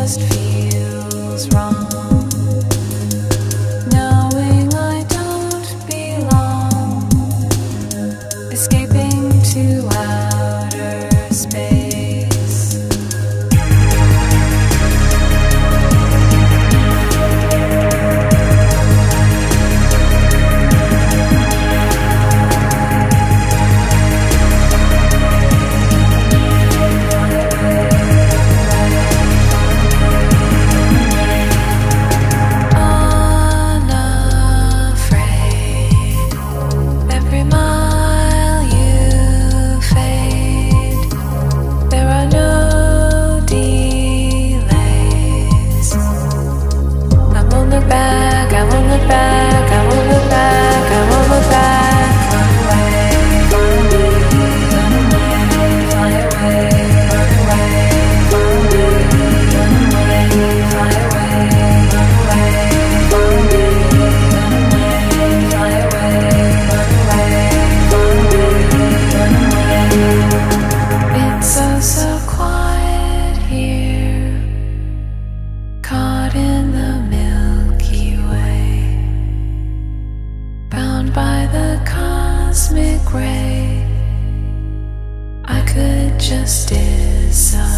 just cosmic ray, I could just disappear.